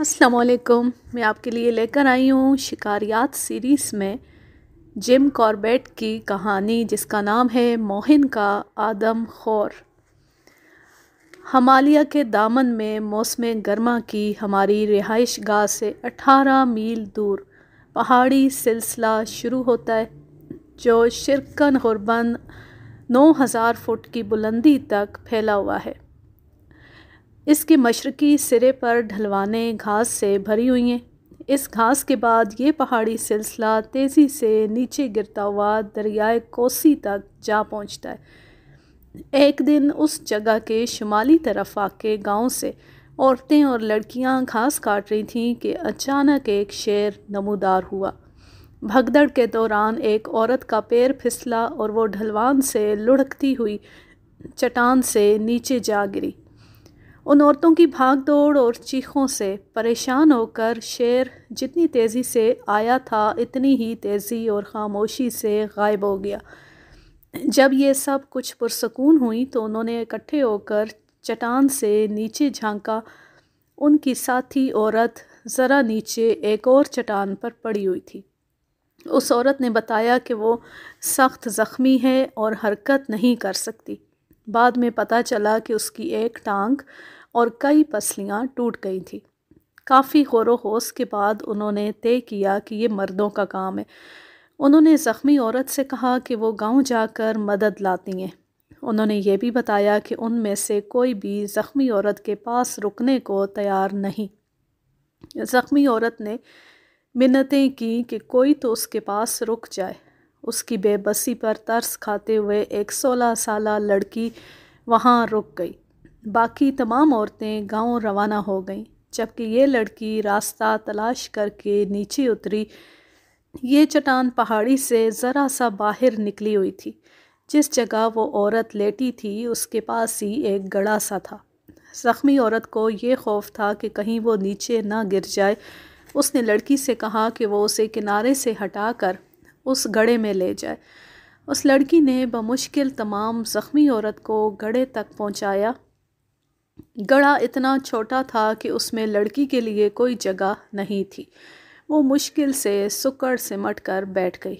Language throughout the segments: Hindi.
असलकुम मैं आपके लिए लेकर आई हूँ शिकारियात सीरीज़ में जिम कॉर्बेट की कहानी, जिसका नाम है मोहन का आदम खौर। हमालिया के दामन में मौसम गर्मा की हमारी रिहाइश गाह से 18 मील दूर पहाड़ी सिलसिला शुरू होता है, जो शिरकन गुरबन 9000 फुट की बुलंदी तक फैला हुआ है। इसके मशरकी सिरे पर ढलवाने घास से भरी हुई हैं। इस घास के बाद ये पहाड़ी सिलसिला तेज़ी से नीचे गिरता हुआ दरियाए कोसी तक जा पहुँचता है। एक दिन उस जगह के शुमाली तरफ़ आके गाँव से औरतें और लड़कियाँ घास काट रही थीं कि अचानक एक शेर नमूदार हुआ। भगदड़ के दौरान एक औरत का पैर फिसला और वो ढलवान से लुढ़कती हुई चट्टान से नीचे जा गिरी। उन औरतों की भाग दौड़ और चीखों से परेशान होकर शेर जितनी तेज़ी से आया था, इतनी ही तेज़ी और खामोशी से गायब हो गया। जब ये सब कुछ पुरसकून हुई तो उन्होंने इकट्ठे होकर चट्टान से नीचे झांका, उनकी साथी औरत ज़रा नीचे एक और चट्टान पर पड़ी हुई थी। उस औरत ने बताया कि वो सख्त ज़ख्मी है और हरकत नहीं कर सकती। बाद में पता चला कि उसकी एक टांग और कई पसलियाँ टूट गई थी। काफ़ी गौर होश के बाद उन्होंने तय किया कि ये मर्दों का काम है। उन्होंने ज़ख्मी औरत से कहा कि वो गाँव जाकर मदद लाती हैं। उन्होंने ये भी बताया कि उनमें से कोई भी ज़ख्मी औरत के पास रुकने को तैयार नहीं। ज़ख्मी औरत ने मिन्नतें की कि कोई तो उसके पास रुक जाए। उसकी बेबसी पर तरस खाते हुए एक सोलह साल लड़की वहाँ रुक गई। बाकी तमाम औरतें गाँव रवाना हो गईं, जबकि ये लड़की रास्ता तलाश करके नीचे उतरी। ये चट्टान पहाड़ी से ज़रा सा बाहर निकली हुई थी। जिस जगह वो औरत लेटी थी, उसके पास ही एक गड़ा सा था। ज़ख्मी औरत को ये खौफ था कि कहीं वो नीचे ना गिर जाए। उसने लड़की से कहा कि वो उसे किनारे से हटाकर उस गड़े में ले जाए। उस लड़की ने बमुश्किल तमाम ज़ख्मी औरत को गड़े तक पहुँचाया। गड़ा इतना छोटा था कि उसमें लड़की के लिए कोई जगह नहीं थी। वो मुश्किल से सुकड़ सिमट कर बैठ गई।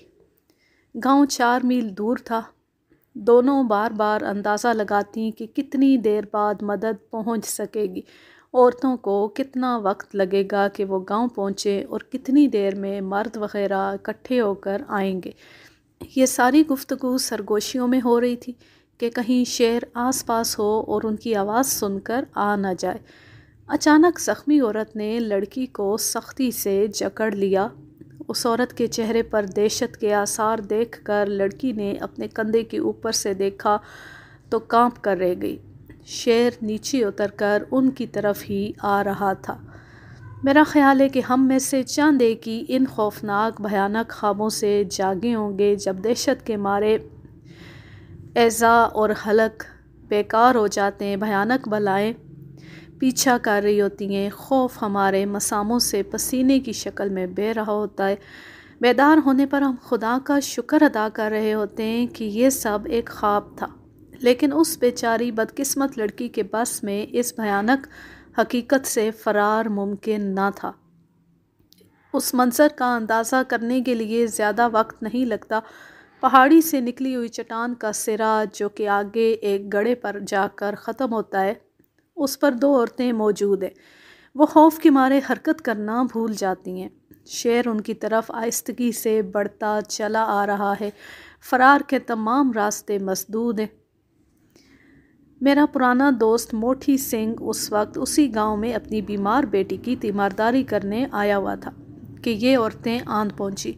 गाँव चार मील दूर था। दोनों बार बार अंदाज़ा लगाती कि कितनी देर बाद मदद पहुँच सकेगी। औरतों को कितना वक्त लगेगा कि वो गाँव पहुँचे और कितनी देर में मर्द वग़ैरह इकट्ठे होकर आएँगे। ये सारी गुफ्तु सरगोशियों में हो रही थी कि कहीं शेर आस पास हो और उनकी आवाज़ सुनकर आ न जाए। अचानक ज़ख्मी औरत ने लड़की को सख्ती से जकड़ लिया उस औरत के चेहरे पर दहशत के आसार देखकर लड़की ने अपने कंधे के ऊपर से देखा तो काँप कर रह गई। शेर नीचे उतरकर उनकी तरफ़ ही आ रहा था। मेरा ख्याल है कि हम में से चंद एक ही इन खौफनाक, भयानक ख्वाबों से जागे होंगे जब दहशत के मारे ऐज़ा और हलक बेकार हो जाते हैं, भयानक बलाएँ पीछा कर रही होती हैं। खौफ हमारे मसामों से पसीने की शक्ल में बह रहा होता है। बेदार होने पर हम खुदा का शुक्र अदा कर रहे होते हैं कि ये सब एक ख्वाब था। लेकिन उस बेचारी बदकिस्मत लड़की के बस में इस भयानक हकीकत से फ़रार मुमकिन ना था। उस मंजर का अंदाज़ा करने के लिए ज़्यादा वक्त नहीं लगता। पहाड़ी से निकली हुई चट्टान का सिरा जो कि आगे एक गड़े पर जाकर ख़त्म होता है उस पर दो औरतें मौजूद हैं। वो खौफ के मारे हरकत करना भूल जाती हैं। शेर उनकी तरफ़ आहिस्तगी से बढ़ता चला आ रहा है। फ़रार के तमाम रास्ते मसदूद हैं। मेरा पुराना दोस्त मोठी सिंह उस वक्त उसी गाँव में अपनी बीमार बेटी की तीमारदारी करने आया हुआ था कि ये औरतें आंध पहुँची।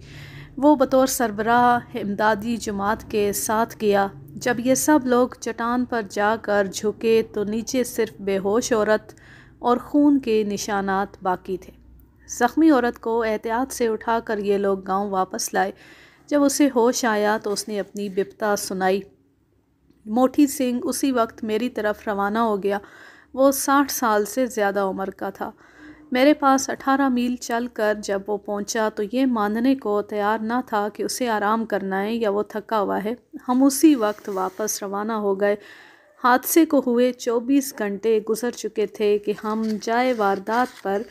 वो बतौर सरबराह इमदादी जमात के साथ गया। जब ये सब लोग चट्टान पर जाकर झुके तो नीचे सिर्फ़ बेहोश औरत और खून के निशानात बाकी थे। ज़ख्मी औरत को एहतियात से उठाकर ये लोग गाँव वापस लाए। जब उसे होश आया तो उसने अपनी बिपता सुनाई। मोठी सिंह उसी वक्त मेरी तरफ़ रवाना हो गया। वो साठ साल से ज़्यादा उम्र का था। मेरे पास अठारह मील चल कर जब वो पहुँचा तो ये मानने को तैयार ना था कि उसे आराम करना है या वो थका हुआ है। हम उसी वक्त वापस रवाना हो गए। हादसे को हुए चौबीस घंटे गुजर चुके थे कि हम जाए वारदात पर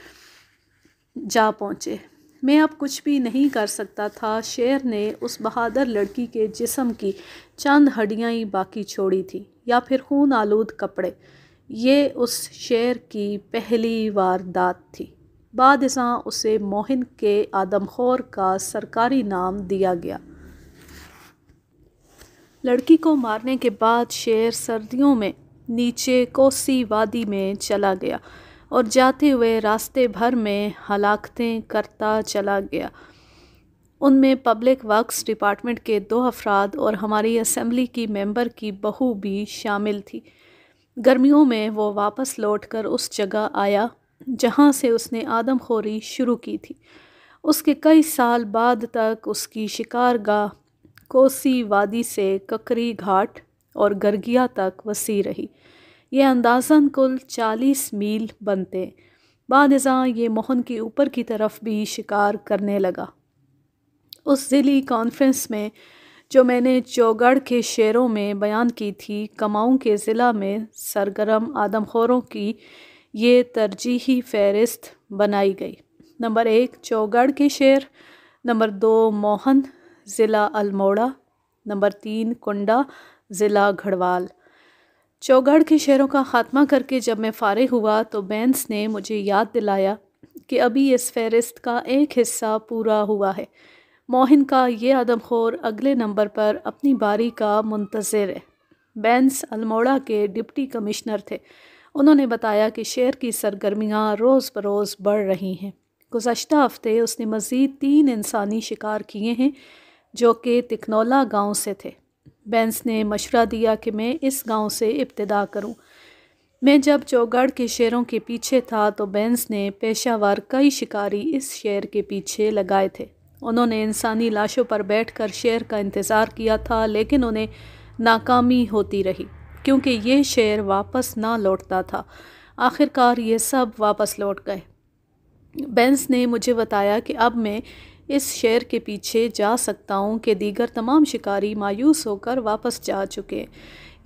जा पहुँचे। मैं अब कुछ भी नहीं कर सकता था। शेर ने उस बहादुर लड़की के जिस्म की चंद हड्डियाँ ही बाकी छोड़ी थी या फिर खून आलूद कपड़े। ये उस शेर की पहली वारदात थी। बाद उसे मोहन के आदमखोर का सरकारी नाम दिया गया। लड़की को मारने के बाद शेर सर्दियों में नीचे कोसी वादी में चला गया और जाते हुए रास्ते भर में हलाकतें करता चला गया। उनमें पब्लिक वर्क्स डिपार्टमेंट के दो अफराद और हमारी असम्बली की मेंबर की बहू भी शामिल थी। गर्मियों में वो वापस लौटकर उस जगह आया, जहाँ से उसने आदमखोरी शुरू की थी। उसके कई साल बाद तक उसकी शिकारगाह कोसी वादी से ककरी घाट और गरगिया तक वसी रही। ये अंदाज़न कुल चालीस मील बनते। बाद ये मोहन के ऊपर की तरफ़ भी शिकार करने लगा। उस ज़िली कॉन्फ्रेंस में जो मैंने चौगढ़ के शेरों में बयान की थी, कमाऊँ के ज़िला में सरगरम आदमखोरों की ये तरजीही फ़हरिस्त बनाई गई। नंबर एक, चौगढ़ के शेर। नंबर दो, मोहन, ज़िला अल्मोड़ा। नंबर तीन, कुंडा, ज़िला घड़वाल। चौगढ़ के शहरों का ख़ात्मा करके जब मैं फ़ारिग हुआ तो बैंस ने मुझे याद दिलाया कि अभी इस फ़हरिस्त का एक हिस्सा पूरा हुआ है। मोहन का ये आदमखोर अगले नंबर पर अपनी बारी का मुंतज़र है। बैंस अल्मोड़ा के डिप्टी कमिश्नर थे। उन्होंने बताया कि शहर की सरगर्मियाँ रोज़ बरोज़ बढ़ रही हैं। गुजशत हफ़्ते उसने मज़ीद तीन इंसानी शिकार किए हैं, जो कि तिकनौला गाँव से थे। बैंस ने मशवरा दिया कि मैं इस गाँव से इब्तदा करूँ। मैं जब चौगढ़ के शेरों के पीछे था तो बैंस ने पेशावर कई शिकारी इस शेर के पीछे लगाए थे। उन्होंने इंसानी लाशों पर बैठकर शेर का इंतज़ार किया था, लेकिन उन्हें नाकामी होती रही, क्योंकि ये शेर वापस ना लौटता था। आखिरकार ये सब वापस लौट गए। बेंस ने मुझे बताया कि अब मैं इस शेर के पीछे जा सकता हूँ कि दीगर तमाम शिकारी मायूस होकर वापस जा चुके हैं।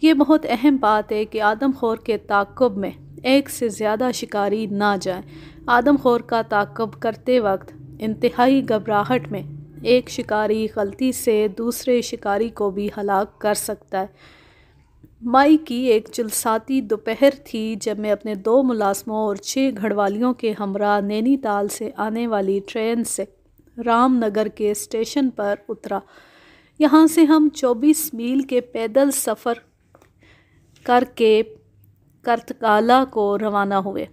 ये बहुत अहम बात है कि आदमखोर के ताकब में एक से ज़्यादा शिकारी ना जाए। आदमखोर का ताकब करते वक्त इंतहाई घबराहट में एक शिकारी गलती से दूसरे शिकारी को भी हलाक कर सकता है। मई की एक जलसाती दोपहर थी जब मैं अपने दो मुलाजमों और छः घड़वालियों के हमरा नैनीताल से आने वाली ट्रेन से रामनगर के स्टेशन पर उतरा। यहाँ से हम 24 मील के पैदल सफ़र करके करतकाला को रवाना हुए।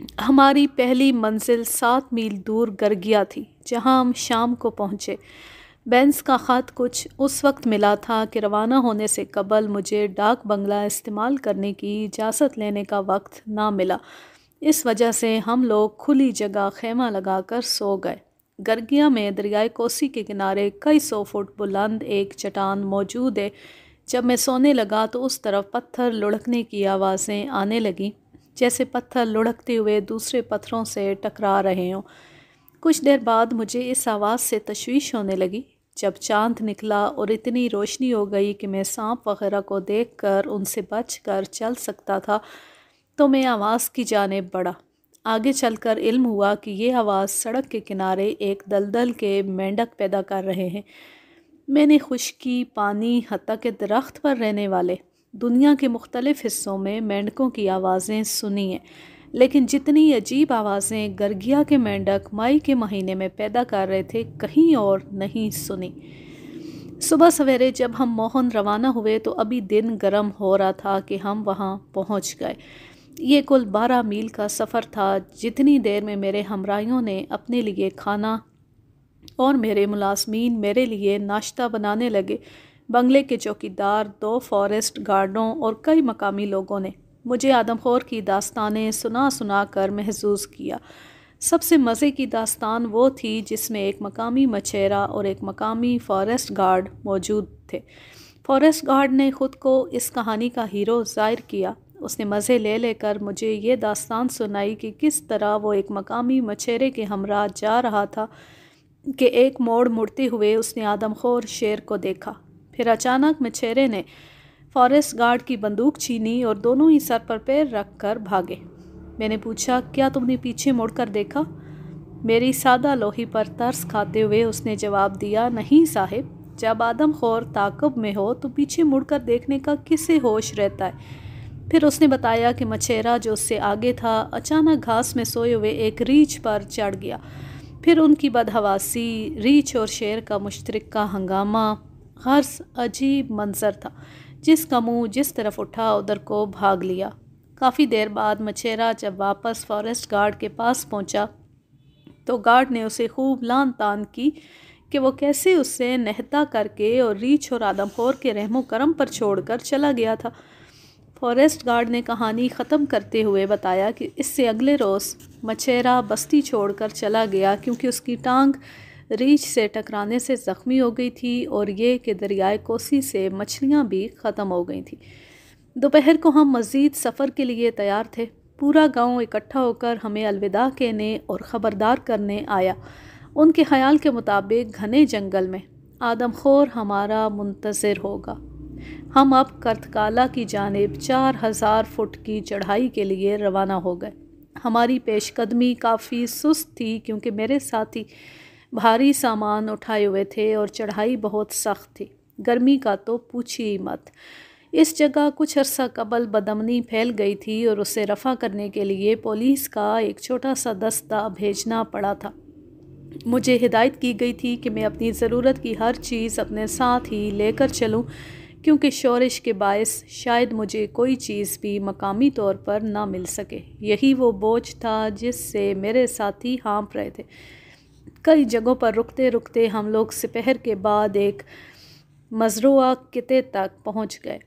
हमारी पहली मंजिल सात मील दूर गरगिया थी, जहाँ हम शाम को पहुँचे। बेंस का ख़त कुछ उस वक्त मिला था कि रवाना होने से कबल मुझे डाक बंगला इस्तेमाल करने की इजाज़त लेने का वक्त ना मिला। इस वजह से हम लोग खुली जगह खेमा लगाकर सो गए। गर्गिया में दरियाए कोसी के किनारे कई सौ फुट बुलंद एक चट्टान मौजूद है। जब मैं सोने लगा तो उस तरफ़ पत्थर लुढ़कने की आवाज़ें आने लगीं। जैसे पत्थर लुढ़कते हुए दूसरे पत्थरों से टकरा रहे हों। कुछ देर बाद मुझे इस आवाज़ से तशवीश होने लगी। जब चाँद निकला और इतनी रोशनी हो गई कि मैं सांप वगैरह को देखकर उनसे बचकर चल सकता था तो मैं आवाज़ की जाने बढ़ा। आगे चलकर इल्म हुआ कि ये आवाज़ सड़क के किनारे एक दलदल के मेंढक पैदा कर रहे हैं। मैंने खुशकी, पानी हती के दरख्त पर रहने वाले दुनिया के मुख्तलिफ़ हिस्सों में मेंढकों की आवाज़ें सुनी हैं। लेकिन जितनी अजीब आवाज़ें गर्गिया के मेंढक मई के महीने में पैदा कर रहे थे, कहीं और नहीं सुनी। सुबह सवेरे जब हम मोहन रवाना हुए तो अभी दिन गर्म हो रहा था कि हम वहाँ पहुँच गए। ये कुल बारह मील का सफ़र था। जितनी देर में मेरे हमराइयों ने अपने लिए खाना और मेरे मुलाजमीन मेरे लिए नाश्ता बनाने लगे बंगले के चौकीदार, दो फॉरेस्ट गार्डों और कई मकामी लोगों ने मुझे आदमखोर की दास्तानें सुना सुना कर महसूस किया। सबसे मज़े की दास्तान वो थी जिसमें एक मकामी मछेरा और एक मकामी फॉरेस्ट गार्ड मौजूद थे। फॉरेस्ट गार्ड ने ख़ुद को इस कहानी का हीरो ज़ाहिर किया। उसने मज़े ले लेकर मुझे ये दास्तान सुनाई कि किस तरह वो एक मकामी मछेरे के हमरा जा रहा था कि एक मोड़ मुड़ते हुए उसने आदमखोर शेर को देखा। फिर अचानक मछेरे ने फॉरेस्ट गार्ड की बंदूक छीनी और दोनों ही सर पर पैर रख कर भागे। मैंने पूछा, क्या तुमने पीछे मुड़कर देखा? मेरी सादा लोही पर तरस खाते हुए उसने जवाब दिया, नहीं साहिब। जब आदम खोर ताकब में हो तो पीछे मुड़कर देखने का किसे होश रहता है? फिर उसने बताया कि मछेरा जो उससे आगे था, अचानक घास में सोए हुए एक रीछ पर चढ़ गया। फिर उनकी बदहवासी, रीछ और शेर का मुश्तरक हंगामा हर्ष अजीब मंजर था। जिसका मुँह जिस तरफ़ उठा, उधर को भाग लिया। काफ़ी देर बाद मछेरा जब वापस फॉरेस्ट गार्ड के पास पहुँचा तो गार्ड ने उसे खूब लान तान की कि वो कैसे उससे नहता करके और रीछ और आदमखोर के रहमो करम पर छोड़कर चला गया था। फॉरेस्ट गार्ड ने कहानी ख़त्म करते हुए बताया कि इससे अगले रोज़ मछेरा बस्ती छोड़कर चला गया क्योंकि उसकी टांग रीछ से टकराने से ज़ख्मी हो गई थी और ये कि दरियाए कोसी से मछलियाँ भी ख़त्म हो गई थी। दोपहर को हम मज़ीद सफ़र के लिए तैयार थे। पूरा गाँव इकट्ठा होकर हमें अलविदा कहने और ख़बरदार करने आया। उनके ख्याल के मुताबिक घने जंगल में आदमखोर हमारा मुंतज़र होगा। हम अब करतकाला की जानब चार हज़ार फुट की चढ़ाई के लिए रवाना हो गए। हमारी पेशकदमी काफ़ी सुस्त थी क्योंकि मेरे साथी भारी सामान उठाए हुए थे और चढ़ाई बहुत सख्त थी। गर्मी का तो पूछी मत। इस जगह कुछ अर्सा कबल बदमनी फैल गई थी और उसे रफ़ा करने के लिए पुलिस का एक छोटा सा दस्ता भेजना पड़ा था। मुझे हिदायत की गई थी कि मैं अपनी ज़रूरत की हर चीज़ अपने साथ ही लेकर चलूँ, क्योंकि शोरिश के बायस शायद मुझे कोई चीज़ भी मकामी तौर पर ना मिल सके। यही वो बोझ था जिससे मेरे साथी हाँप रहे थे। कई जगहों पर रुकते रुकते हम लोग सपहर के बाद एक मजरुआ किते तक पहुँच गए।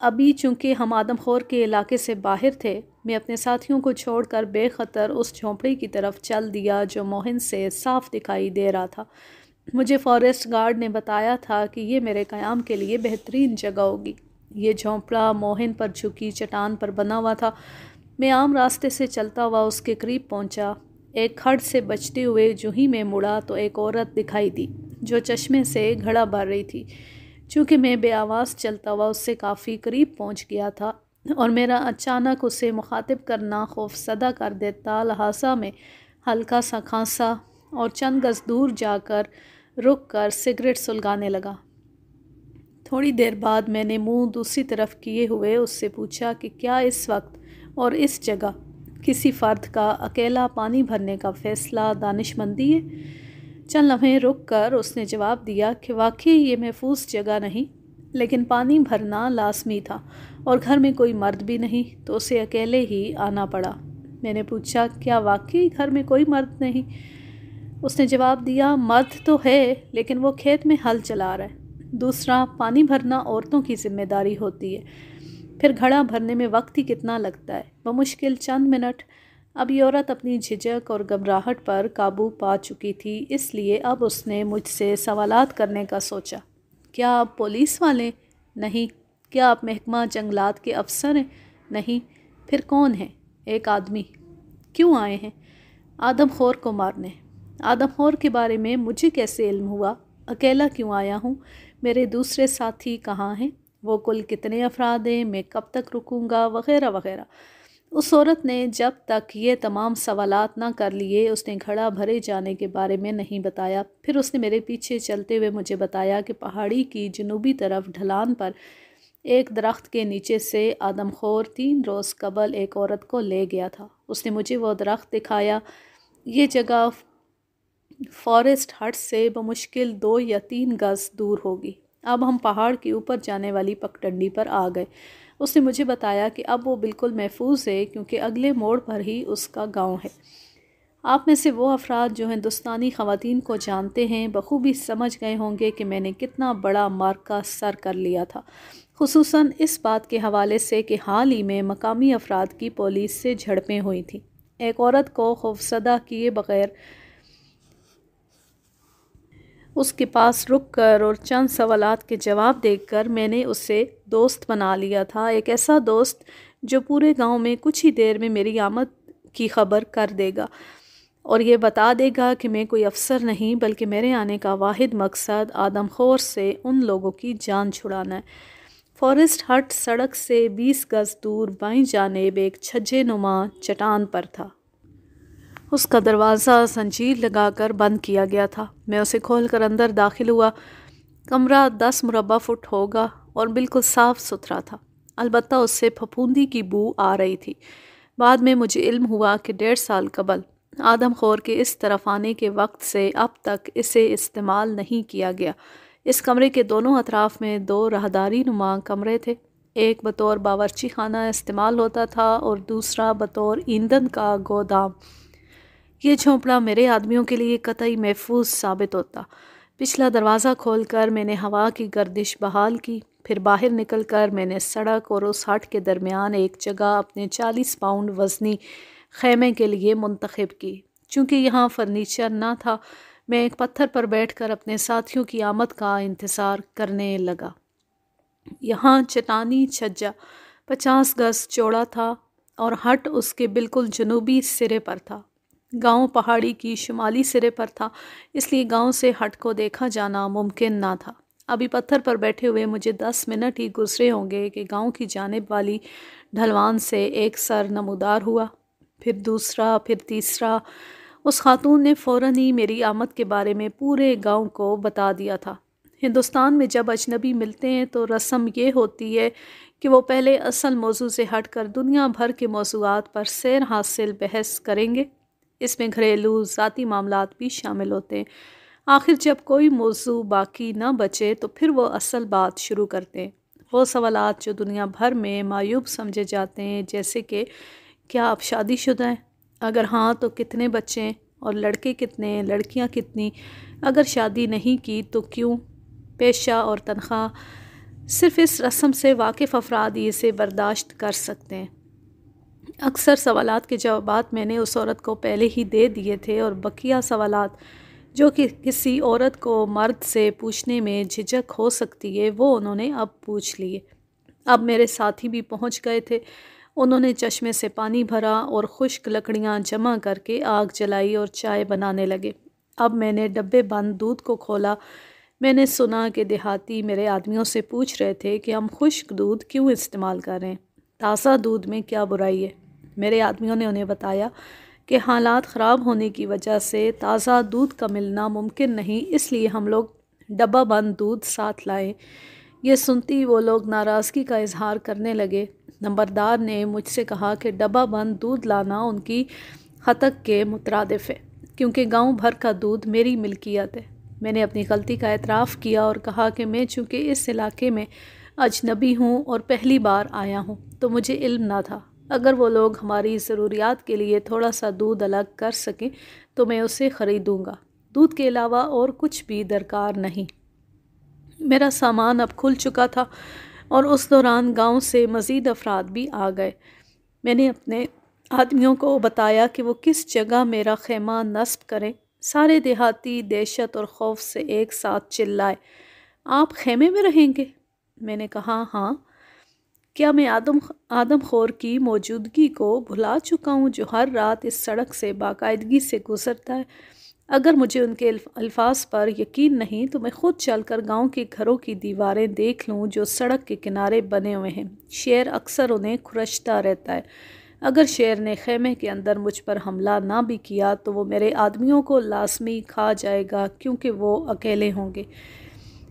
अभी चूँकि हम आदमखोर के इलाके से बाहर थे, मैं अपने साथियों को छोड़कर बेखतर उस झोंपड़ी की तरफ़ चल दिया जो मोहन से साफ़ दिखाई दे रहा था। मुझे फॉरेस्ट गार्ड ने बताया था कि ये मेरे क़याम के लिए बेहतरीन जगह होगी। ये झोंपड़ा मोहन पर झुकी चट्टान पर बना हुआ था। मैं आम रास्ते से चलता हुआ उसके करीब पहुँचा। एक खड़ से बचते हुए जो ही मैं मुड़ा तो एक औरत दिखाई दी, जो चश्मे से घड़ा भर रही थी। चूँकि मैं बेआवाज़ चलता हुआ उससे काफ़ी करीब पहुँच गया था और मेरा अचानक उसे मुखातिब करना खौफसदा कर देता, लहासा में हल्का सा खांसा और चंद गज़ दूर जाकर रुक कर सिगरेट सुलगाने लगा। थोड़ी देर बाद मैंने मुँह दूसरी तरफ़ किए हुए उससे पूछा कि क्या इस वक्त और इस जगह? किसी फ़र्द का अकेला पानी भरने का फ़ैसला दानिशमंदी है। चंद लम्हे रुक कर उसने जवाब दिया कि वाकई ये महफूज जगह नहीं, लेकिन पानी भरना लाजमी था और घर में कोई मर्द भी नहीं तो उसे अकेले ही आना पड़ा। मैंने पूछा, क्या वाकई घर में कोई मर्द नहीं? उसने जवाब दिया, मर्द तो है, लेकिन वो खेत में हल चला रहा है। दूसरा, पानी भरना औरतों की ज़िम्मेदारी होती है। फिर घड़ा भरने में वक्त ही कितना लगता है। मुश्किल चंद मिनट। अब ये औरत अपनी झिझक और घबराहट पर काबू पा चुकी थी, इसलिए अब उसने मुझसे सवालात करने का सोचा। क्या आप पुलिस वाले? नहीं। क्या आप महकमा जंगलात के अफसर हैं? नहीं। फिर कौन है? एक आदमी। क्यों आए हैं? आदमखोर को मारने। आदमखोर के बारे में मुझे कैसे इल्म हुआ? अकेला क्यों आया हूँ? मेरे दूसरे साथी कहाँ हैं? वो कुल कितने अफराद हैं मैं कब तक रुकूँगा, वगैरह वगैरह। उस औरत ने जब तक ये तमाम सवालात ना कर लिए, उसने घड़ा भरे जाने के बारे में नहीं बताया। फिर उसने मेरे पीछे चलते हुए मुझे बताया कि पहाड़ी की जनूबी तरफ़ ढलान पर एक दरख्त के नीचे से आदमखोर तीन रोज़ कबल एक औरत को ले गया था। उसने मुझे वो दरख्त दिखाया। ये जगह फॉरेस्ट हट से बमुश्किल दो या तीन गज़ दूर होगी। अब हम पहाड़ के ऊपर जाने वाली पगडंडी पर आ गए। उसने मुझे बताया कि अब वो बिल्कुल महफूज है क्योंकि अगले मोड़ पर ही उसका गाँव है। आप में से वो अफराद जो हिंदुस्तानी ख़वातीन को जानते हैं, बखूबी समझ गए होंगे कि मैंने कितना बड़ा मार्का सर कर लिया था। खसूस इस बात के हवाले से कि हाल ही में मकामी अफराद की पुलिस से झड़पें हुई थी। एक औरत को खौफसदा किए बगैर उसके पास रुक कर और चंद सवालात के जवाब देकर मैंने उसे दोस्त बना लिया था। एक ऐसा दोस्त जो पूरे गाँव में कुछ ही देर में मेरी आमद की खबर कर देगा और ये बता देगा कि मैं कोई अफसर नहीं, बल्कि मेरे आने का वाहिद मकसद आदमखोर से उन लोगों की जान छुड़ाना है। फॉरेस्ट हट सड़क से बीस गज़ दूर बाई जानब एक छज्जे नुमा चटान पर था। उसका दरवाज़ा संजीर लगाकर बंद किया गया था। मैं उसे खोल कर अंदर दाखिल हुआ। कमरा दस मुरबा फुट होगा और बिल्कुल साफ़ सुथरा था। अलबत्ता उससे फफूंदी की बू आ रही थी। बाद में मुझे इल्म हुआ कि डेढ़ साल कबल आदम खोर के इस तरफ़ आने के वक्त से अब तक इसे इस्तेमाल नहीं किया गया। इस कमरे के दोनों अतराफ़ में दो राहदारी नुमा कमरे थे। एक बतौर बावरची खाना इस्तेमाल होता था और दूसरा बतौर ईंधन का गोदाम। ये झोंपड़ा मेरे आदमियों के लिए कतई महफूज साबित होता। पिछला दरवाज़ा खोलकर मैंने हवा की गर्दिश बहाल की, फिर बाहर निकलकर मैंने सड़क और उस हट के दरमियान एक जगह अपने चालीस पाउंड वज़नी खेमे के लिए मुंतखब की। चूँकि यहाँ फर्नीचर ना था, मैं एक पत्थर पर बैठकर अपने साथियों की आमद का इंतज़ार करने लगा। यहाँ चटानी छज्जा, पचास गज चौड़ा था और हट उसके बिल्कुल जनूबी सिरे पर था। गाँव पहाड़ी की शुमाली सिरे पर था, इसलिए गाँव से हट को देखा जाना मुमकिन ना था। अभी पत्थर पर बैठे हुए मुझे दस मिनट ही गुजरे होंगे कि गाँव की जानब वाली ढलवान से एक सर नमूदार हुआ, फिर दूसरा, फिर तीसरा। उस खातून ने फ़ौर ही मेरी आमद के बारे में पूरे गाँव को बता दिया था। हिंदुस्तान में जब अजनबी मिलते हैं तो रस्म ये होती है कि वो पहले असल मौजू से हट कर दुनिया भर के मौजूद पर सैर हासिल बहस करेंगे। इसमें घरेलू ज़ाती मामला भी शामिल होते हैं। आखिर जब कोई मौजू बाकी ना बचे तो फिर वो असल बात शुरू करते हैं। वो सवालत जो दुनिया भर में मायूब समझे जाते हैं, जैसे कि, क्या आप शादीशुदा हैं? अगर हाँ तो कितने बच्चे हैं? और लड़के कितने लड़कियाँ कितनी? अगर शादी नहीं की तो क्यों? पेशा और तनख्वाह? सिर्फ़ इस रस्म से वाकिफ़ अफराद इसे बर्दाश्त कर सकते हैं। अक्सर सवाल के जवाब मैंने उस औरत को पहले ही दे दिए थे और बकिया सवाल जो कि किसी औरत को मर्द से पूछने में झिझक हो सकती है, वो उन्होंने अब पूछ लिए। अब मेरे साथी भी पहुँच गए थे। उन्होंने चश्मे से पानी भरा और खुश्क लकड़ियाँ जमा करके आग जलाई और चाय बनाने लगे। अब मैंने डब्बे बंद दूध को खोला। मैंने सुना कि देहाती मेरे आदमियों से पूछ रहे थे कि हम खुश्क दूध क्यों इस्तेमाल कर ताज़ा दूध में क्या बुराई है? मेरे आदमियों ने उन्हें बताया कि हालात ख़राब होने की वजह से ताज़ा दूध का मिलना मुमकिन नहीं, इसलिए हम लोग डब्बा बंद दूध साथ लाए। ये सुनती वो लोग नाराज़गी का इजहार करने लगे। नंबरदार ने मुझसे कहा कि डब्बा बंद दूध लाना उनकी हतक के मुतरदफ़ है, क्योंकि गाँव भर का दूध मेरी मिल्कियत है। मैंने अपनी गलती का एतराफ़ किया और कहा कि मैं चूँकि इस इलाके में अजनबी हूँ और पहली बार आया हूँ तो मुझे इल्म ना था। अगर वो लोग हमारी ज़रूरियात के लिए थोड़ा सा दूध अलग कर सकें तो मैं उसे ख़रीदूँगा। दूध के अलावा और कुछ भी दरकार नहीं। मेरा सामान अब खुल चुका था और उस दौरान गाँव से मज़ीद अफराद भी आ गए। मैंने अपने आदमियों को बताया कि वो किस जगह मेरा खेमा नस्ब करें। सारे देहाती दहशत और खौफ से एक साथ चिल्लाए, आप खेमे में रहेंगे? मैंने कहा हाँ। क्या मैं आदम आदम खोर की मौजूदगी को भुला चुका हूँ जो हर रात इस सड़क से बाकायदगी से गुज़रता है? अगर मुझे उनके अल्फाज पर यकीन नहीं तो मैं ख़ुद चलकर गाँव के घरों की दीवारें देख लूँ जो सड़क के किनारे बने हुए हैं। शेर अक्सर उन्हें खुरशता रहता है। अगर शेर ने खेमे के अंदर मुझ पर हमला ना भी किया तो वो मेरे आदमियों को लाजमी खा जाएगा, क्योंकि वो अकेले होंगे।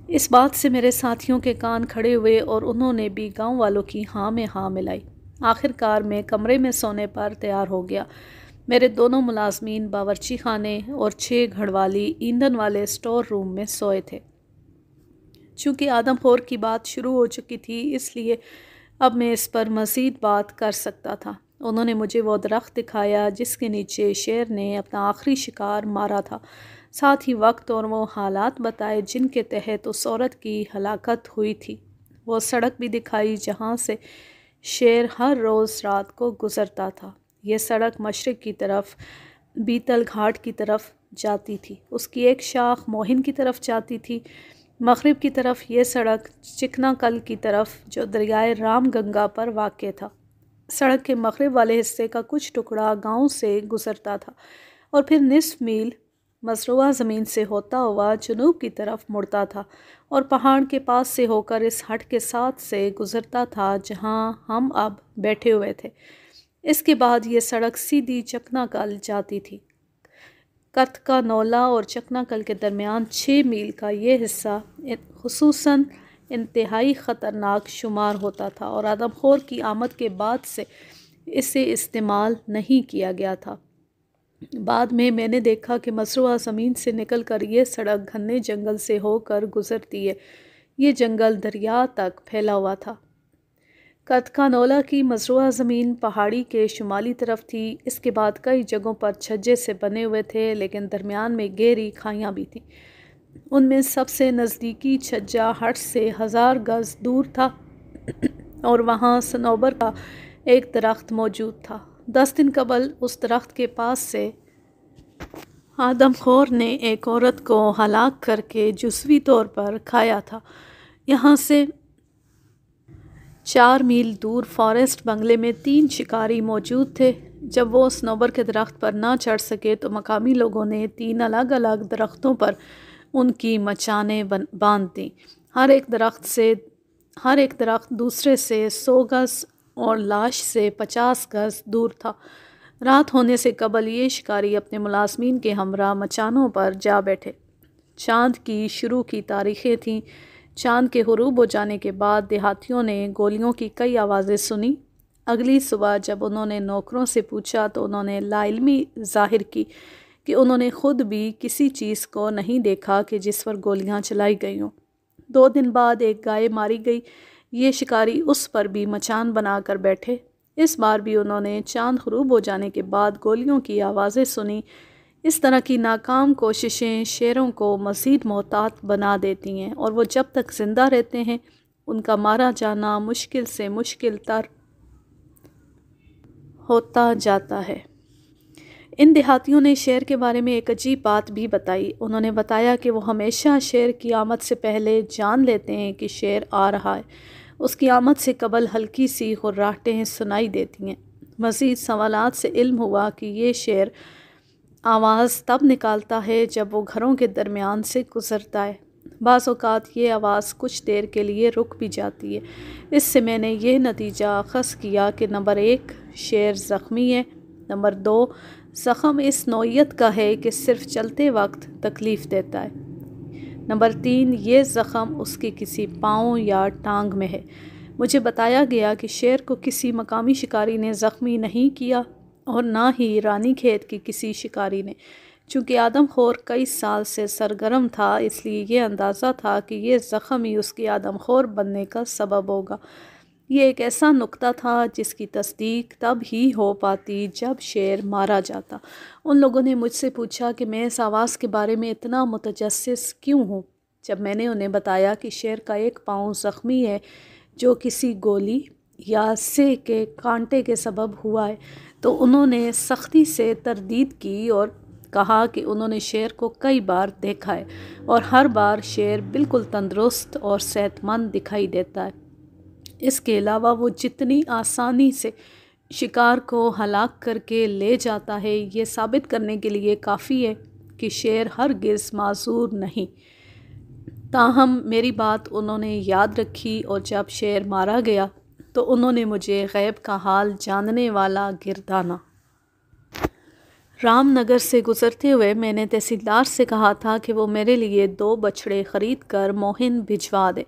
इस बात से मेरे साथियों के कान खड़े हुए और उन्होंने भी गाँव वालों की हाँ में हाँ मिलाई। आखिरकार मैं कमरे में सोने पर तैयार हो गया। मेरे दोनों मुलाजमीन बावरची खाने और छः घड़वाली ईंधन वाले स्टोर रूम में सोए थे। चूँकि आदमखोर की बात शुरू हो चुकी थी, इसलिए अब मैं इस पर मज़ीद बात कर सकता था। उन्होंने मुझे वो दरख्त दिखाया जिसके नीचे शेर ने अपना आखिरी शिकार मारा था। साथ ही वक्त और वो हालात बताए जिनके तहत उस औरत की हलाकत हुई थी। वो सड़क भी दिखाई जहाँ से शेर हर रोज़ रात को गुज़रता था। ये सड़क मशरक़ की तरफ़, बीतल घाट की तरफ़ जाती थी। उसकी एक शाख मोहिन की तरफ़ जाती थी। मगरब की तरफ़ ये सड़क चिकना कल की तरफ़, जो दरियाए राम गंगा पर वाक़ था। सड़क के मगरब वाले हिस्से का कुछ टुकड़ा गाँव से गुज़रता था और फिर निसफ मील मसरूआ ज़मीन से होता हुआ जनूब की तरफ़ मुड़ता था और पहाड़ के पास से होकर इस हट के साथ से गुज़रता था जहाँ हम अब बैठे हुए थे। इसके बाद ये सड़क सीधी चकनाकल जाती थी। कथ का नौला और चकनाकल के दरमियान छः मील का ये हिस्सा खसूस इंतहाई ख़तरनाक शुमार होता था और आदमखोर की आमद के बाद से इसे इस्तेमाल नहीं किया गया था। बाद में मैंने देखा कि मसरूआ ज़मीन से निकल कर ये सड़क घने जंगल से होकर गुज़रती है। ये जंगल दरिया तक फैला हुआ था। कतकानोला की मसरूआ ज़मीन पहाड़ी के शुमाली तरफ़ थी। इसके बाद कई जगहों पर छज्जे से बने हुए थे, लेकिन दरमियान में गहरी खाइयाँ भी थीं। उनमें सबसे नज़दीकी छज्जा हट से हज़ार गज़ दूर था और वहाँ सनोबर का एक दरख्त मौजूद था। दस दिन कबल उस दरख्त के पास से आदमखोर ने एक औरत को हलाक करके जुस्वी तौर पर खाया था। यहाँ से चार मील दूर फॉरेस्ट बंगले में तीन शिकारी मौजूद थे। जब वो स्नोबर के दरख्त पर ना चढ़ सके तो मकामी लोगों ने तीन अलग अलग दरख्तों पर उनकी मचाने बाँध दी। हर एक दरख्त से, हर एक दरख्त दूसरे से सौ गज़ और लाश से पचास गज़ दूर था। रात होने से कबल ये शिकारी अपने मुलाजमीन के हमरा मचानों पर जा बैठे। चाँद की शुरू की तारीखें थीं। चाँद के हरूब हो जाने के बाद देहातियों ने गोलियों की कई आवाज़ें सुनी। अगली सुबह जब उन्होंने नौकरों से पूछा तो उन्होंने लाइलमी ज़ाहिर की कि उन्होंने ख़ुद भी किसी चीज़ को नहीं देखा कि जिस पर गोलियाँ चलाई गई हों। दो दिन बाद एक गाय मारी गई। ये शिकारी उस पर भी मचान बनाकर बैठे। इस बार भी उन्होंने चाँद हरूब हो जाने के बाद गोलियों की आवाज़ें सुनी। इस तरह की नाकाम कोशिशें शेरों को मज़ीद मोहतात बना देती हैं और वो जब तक ज़िंदा रहते हैं, उनका मारा जाना मुश्किल से मुश्किल तर होता जाता है। इन देहातियों ने शेर के बारे में एक अजीब बात भी बताई। उन्होंने बताया कि वो हमेशा शेर की आमद से पहले जान लेते हैं कि शेर आ रहा है। उसकी आमद से कबल हल्की सी हुर्राहटें सुनाई देती हैं। मज़ीद सवालात से इल्म हुआ कि ये शेर आवाज़ तब निकालता है जब वो घरों के दरमियान से गुज़रता है। बाज़ ये आवाज़ कुछ देर के लिए रुक भी जाती है। इससे मैंने ये नतीजा अखज़ किया कि नंबर एक शेर ज़ख्मी है, नंबर दो ज़ख़म इस नौीयत का है कि सिर्फ़ चलते वक्त तकलीफ़ देता है। नंबर तीन, ये ज़ख़म उसके किसी पाँव या टांग में है। मुझे बताया गया कि शेर को किसी मकामी शिकारी ने ज़ख्मी नहीं किया और ना ही रानी खेत की किसी शिकारी ने। चूँकि आदम खोर कई साल से सरगर्म था, इसलिए यह अंदाज़ा था कि ये ज़ख़म ही उसकी आदम खोर बनने का सबब होगा। ये एक ऐसा नुक्ता था जिसकी तस्दीक तब ही हो पाती जब शेर मारा जाता। उन लोगों ने मुझसे पूछा कि मैं इस आवाज़ के बारे में इतना मुतजस क्यों हूँ? जब मैंने उन्हें बताया कि शेर का एक पाँव ज़ख्मी है, जो किसी गोली या से के कांटे के सबब हुआ है तो उन्होंने सख्ती से तरदीद की और कहा कि उन्होंने शेर को कई बार देखा है और हर बार शेर बिल्कुल तंदरुस्त और सेहतमंद दिखाई देता है। इसके अलावा वो जितनी आसानी से शिकार को हलाक करके ले जाता है, ये साबित करने के लिए काफ़ी है कि शेर हर गिज़ माजूर नहीं। ताहम मेरी बात उन्होंने याद रखी और जब शेर मारा गया तो उन्होंने मुझे गैब का हाल जानने वाला गिरदाना। रामनगर से गुज़रते हुए मैंने तहसीलदार से कहा था कि वो मेरे लिए दो बछड़े ख़रीद कर मोहन भिजवा दे।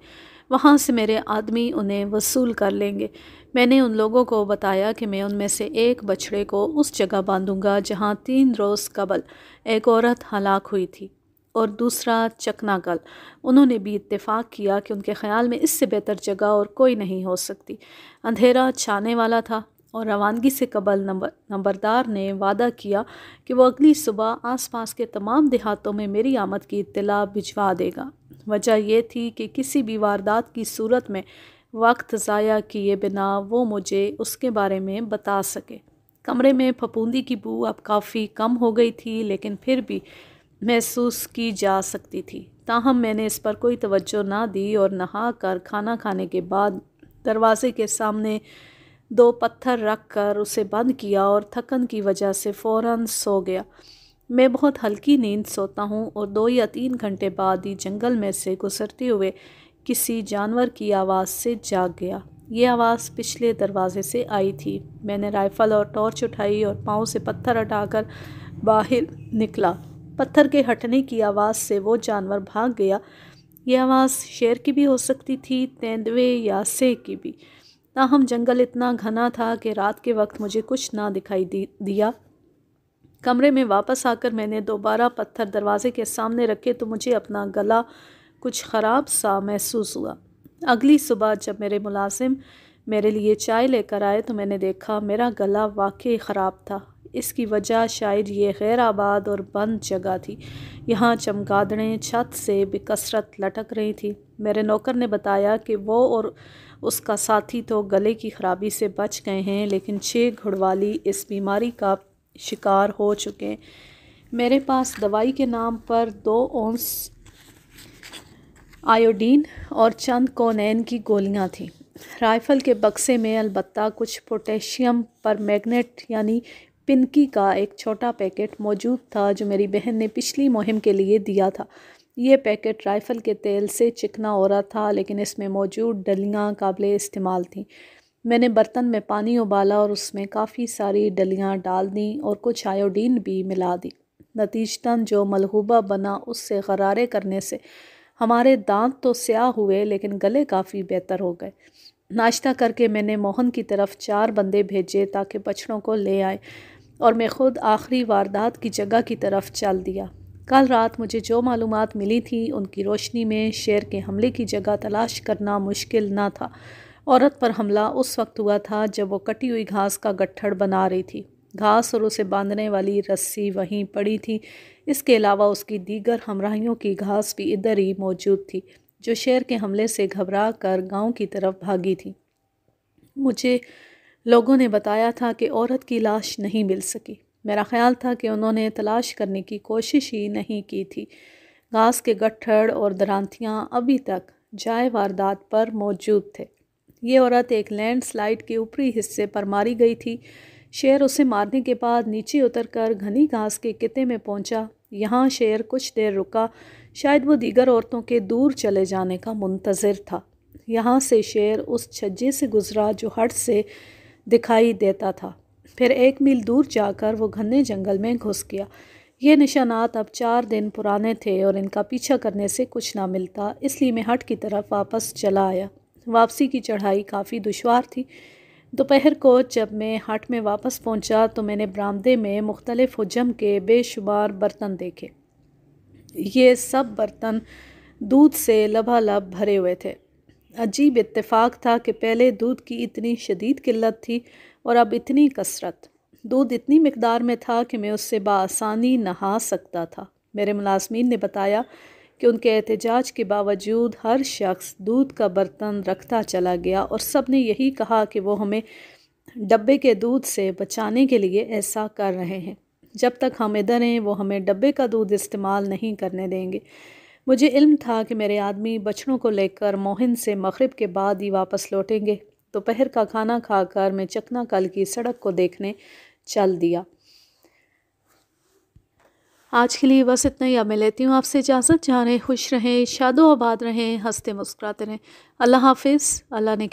वहाँ से मेरे आदमी उन्हें वसूल कर लेंगे। मैंने उन लोगों को बताया कि मैं उनमें से एक बछड़े को उस जगह बांधूँगा जहाँ तीन रोज़ कबल, एक औरत हलाक हुई थी और दूसरा चकनाकल। उन्होंने भी इत्तेफाक किया कि उनके ख़्याल में इससे बेहतर जगह और कोई नहीं हो सकती। अंधेरा छाने वाला था और रवानगी से कबल नंबर, नंबरदार ने वादा किया कि वो अगली सुबह आसपास के तमाम देहातों में मेरी आमद की इत्तला भिजवा देगा। वजह यह थी कि किसी भी वारदात की सूरत में वक्त ज़ाया किए बिना वो मुझे उसके बारे में बता सके। कमरे में फपूंदी की बू अब काफ़ी कम हो गई थी, लेकिन फिर भी महसूस की जा सकती थी। ताहम मैंने इस पर कोई तवज्जो ना दी और नहा कर खाना खाने के बाद दरवाज़े के सामने दो पत्थर रख कर उसे बंद किया और थकन की वजह से फ़ौर सो गया। मैं बहुत हल्की नींद सोता हूँ और दो या तीन घंटे बाद ही जंगल में से गुजरते हुए किसी जानवर की आवाज़ से जाग गया। ये आवाज़ पिछले दरवाजे से आई थी। मैंने राइफ़ल और टॉर्च उठाई और पाँव से पत्थर हटाकर बाहर निकला। पत्थर के हटने की आवाज़ से वो जानवर भाग गया। यह आवाज़ शेर की भी हो सकती थी, तेंदुए या से की भी। ताहम जंगल इतना घना था कि रात के वक्त मुझे कुछ ना दिखाई दिया। कमरे में वापस आकर मैंने दोबारा पत्थर दरवाजे के सामने रखे तो मुझे अपना गला कुछ ख़राब सा महसूस हुआ। अगली सुबह जब मेरे मुलाजिम मेरे लिए चाय लेकर आए तो मैंने देखा मेरा गला वाकई ख़राब था। इसकी वजह शायद ये गैर आबाद और बंद जगह थी। यहाँ चमगादड़ें छत से बेकसरत लटक रही थी। मेरे नौकर ने बताया कि वो और उसका साथी तो गले की ख़राबी से बच गए हैं, लेकिन छः घुड़वाली इस बीमारी का शिकार हो चुके मेरे पास दवाई के नाम पर दो ओंस आयोडीन और चंद कोनैन की गोलियाँ थीं। राइफ़ल के बक्से में अलबत्ता कुछ पोटेशियम पर मैग्नेट यानी पिनकी का एक छोटा पैकेट मौजूद था जो मेरी बहन ने पिछली मुहिम के लिए दिया था। ये पैकेट राइफ़ल के तेल से चिकना हो रहा था, लेकिन इसमें मौजूद डलियाँ काबिल इस्तेमाल थीं। मैंने बर्तन में पानी उबाला और उसमें काफ़ी सारी डलियाँ डाल दी और कुछ आयोडीन भी मिला दी। नतीजतन जो मलहूबा बना उससे गरारे करने से हमारे दांत तो स्याह हुए, लेकिन गले काफ़ी बेहतर हो गए। नाश्ता करके मैंने मोहन की तरफ़ चार बंदे भेजे ताकि बछड़ों को ले आए और मैं ख़ुद आखिरी वारदात की जगह की तरफ़ चल दिया। कल रात मुझे जो मालूम मिली थी, उनकी रोशनी में शेर के हमले की जगह तलाश करना मुश्किल ना था। औरत पर हमला उस वक्त हुआ था जब वो कटी हुई घास का गट्ठड़ बना रही थी। घास और उसे बांधने वाली रस्सी वहीं पड़ी थी। इसके अलावा उसकी दीगर हमराहियों की घास भी इधर ही मौजूद थी, जो शेर के हमले से घबरा कर गाँव की तरफ़ भागी थी। मुझे लोगों ने बताया था कि औरत की लाश नहीं मिल सकी। मेरा ख्याल था कि उन्होंने तलाश करने की कोशिश ही नहीं की थी। घास के गट्ठड़ और दरांतियाँ अभी तक जाए वारदात पर मौजूद थे। ये औरत एक लैंडस्लाइड के ऊपरी हिस्से पर मारी गई थी। शेर उसे मारने के बाद नीचे उतरकर घनी घास के किते में पहुँचा। यहाँ शेर कुछ देर रुका। शायद वो दीगर औरतों के दूर चले जाने का मुंतज़र था। यहाँ से शेर उस छज्जे से गुज़रा जो हट से दिखाई देता था। फिर एक मील दूर जाकर वो घने जंगल में घुस गया। ये निशानात अब चार दिन पुराने थे और इनका पीछा करने से कुछ ना मिलता, इसलिए मैं हट की तरफ़ वापस चला आया। वापसी की चढ़ाई काफ़ी दुशवार थी। दोपहर को जब मैं हट में वापस पहुँचा तो मैंने बरामदे में मुख्तलिफ़ हजम के बेशुमार बर्तन देखे। ये सब बर्तन दूध से लबालब भरे हुए थे। अजीब इत्तेफाक था कि पहले दूध की इतनी शदीद किल्लत थी और अब इतनी कसरत। दूध इतनी मकदार में था कि मैं उससे बसानी नहा सकता था। मेरे मुलाजमीन ने बताया कि उनके एहतजाज के बावजूद हर शख्स दूध का बर्तन रखता चला गया और सबने यही कहा कि वो हमें डब्बे के दूध से बचाने के लिए ऐसा कर रहे हैं। जब तक हम इधर हैं, वो हमें डब्बे का दूध इस्तेमाल नहीं करने देंगे। मुझे इल्म था कि मेरे आदमी बछड़ों को लेकर मोहन से मगरब के बाद ही वापस लौटेंगे। दोपहर तो का खाना खाकर मैं चकना कल की सड़क को देखने चल दिया। आज के लिए बस इतना ही। अब मैं लेती हूँ आपसे इजाज़त। रहे खुश रहें, शादो आबाद रहें, हँसते मुस्कुराते रहें। अल्लाह हाफिज़। अल्लाह ने